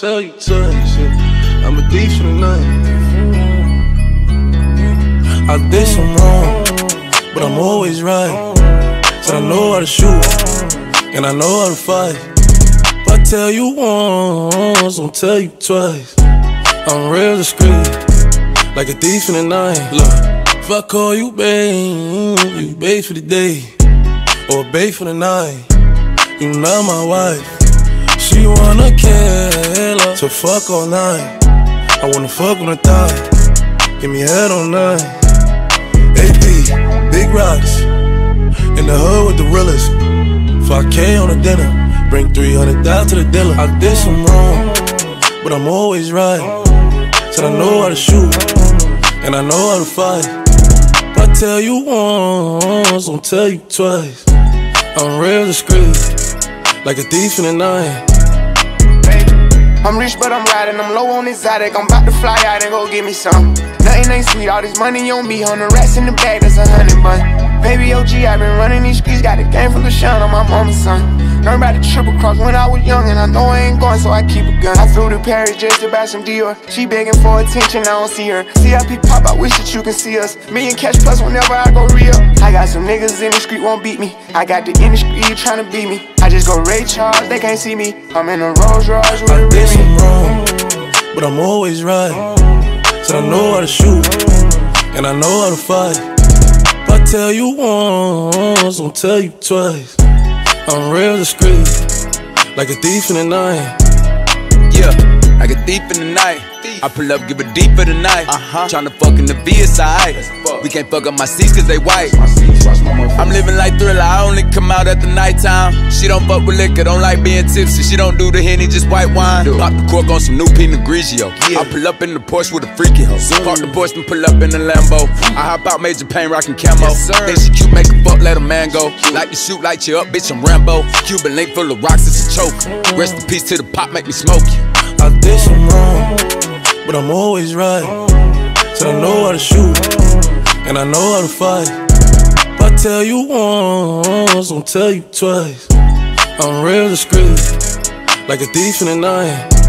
Tell you. I'm for. I did some wrong, but I'm always right. I know how to shoot, and I know how to fight. Tell you once, I'll tell you twice. I'm real discreet, like a thief in the night. Look, if I call you babe, you babe for the day, or babe for the night. You not my wife. She wanna kill so fuck all night. I wanna fuck on the thigh, give me head all night. AP, big rocks, in the hood with the realest. 5K on the dinner, bring 300 down to the dealer. I did some wrong, but I'm always right. Said I know how to shoot, and I know how to fight. If I tell you once, I'll tell you twice. I'm real discreet, like a thief in the night. I'm rich, but I'm riding. I'm low on exotic. I'm about to fly out and go get me some. Nothing ain't sweet. All this money on me. Hundred rats in the bag. That's a hundred bun. Baby OG, i been running these streets. Got a game full of shine on my mama's son. Learned about the triple cross when I was young, and I know I ain't going, so I keep a gun. I flew to Paris just to buy some Dior. She begging for attention, I don't see her. CIP pop, I wish that you can see us. Me and Cash Plus whenever I go real. I got some niggas in the street won't beat me. I got the industry trying to beat me. I just go Ray Charles, they can't see me. I'm in a Rolls Royce with a did some Remy. wrong, but I'm always right. Said I know how to shoot, and I know how to fight. If I tell you once, I'll tell you twice. I'm real discreet, like a thief in the night. Yeah, like a thief in the night. I pull up, give it deep for the night. Uh-huh. Tryna fuck in the VSI. We can't fuck up my seats cause they white. I'm living like thriller, I only come out at the nighttime. She don't fuck with liquor, don't like being tipsy. She don't do the henny, just white wine. Pop the cork on some new Pinot Grigio. I pull up in the Porsche with a freaky hoe. Park the Porsche and pull up in the Lambo. I hop out, major pain, rockin' camo. Think she cute, make a fuck, let a man go. Like to shoot, light you up, bitch, I'm Rambo. Cuban link full of rocks, it's a choke. Rest in peace to the pop, make me smoke you. I did some wrong, but I'm always right. Said I know how to shoot, and I know how to fight. If I tell you once, I'll tell you twice. I'm real discreet, like a thief in the night.